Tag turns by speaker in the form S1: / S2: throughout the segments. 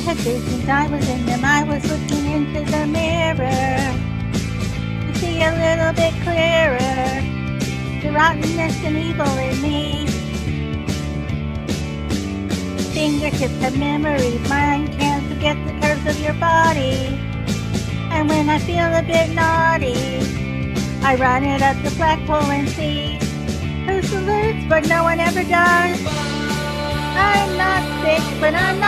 S1: had visions, I was in them, I was looking into the mirror to see a little bit clearer the rottenness and evil in me. Fingertips of memory, mind can't forget the curves of your body. And when I feel a bit naughty, I run it up the flagpole and see who salutes, but no one ever does. I'm not sick, but I'm not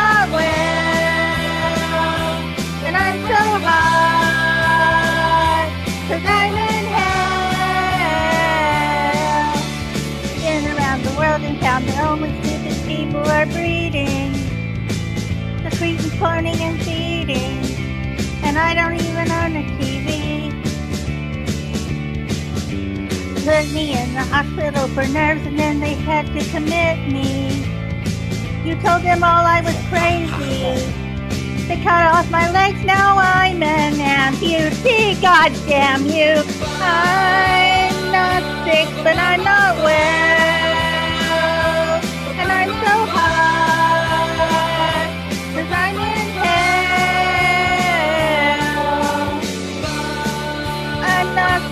S1: the world and only stupid people are breeding. The cretins cloning and feeding. And I don't even own a TV. Put me in the hospital for nerves and then they had to commit me. You told them all I was crazy. They cut off my legs, now I'm an amputee. God damn you. I'm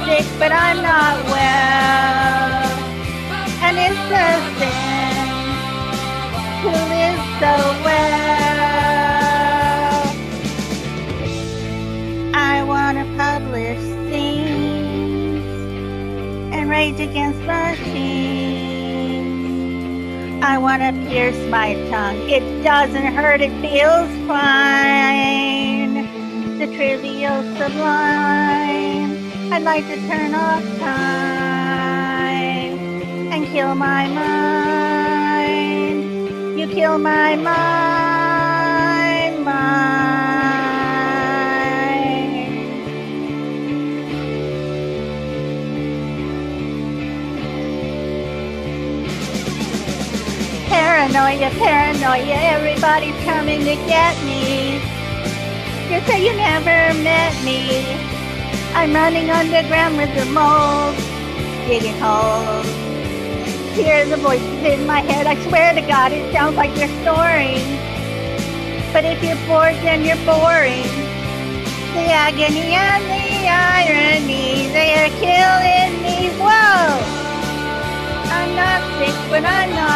S1: sick, but I'm not well. And it's a sin to live so well. I wanna publish things and rage against machines. I wanna pierce my tongue. It doesn't hurt, it feels fine. The trivial sublime. I'd like to turn off time and kill my mind. You kill my mind, mind. Paranoia, paranoia, everybody's coming to get me. You say you never met me. I'm running underground with the moles, digging holes. Hear the voices in my head. I swear to God, it sounds like they're snoring. But if you're bored, then you're boring. The agony and the irony, they are killing me. Whoa! I'm not sick, but I'm not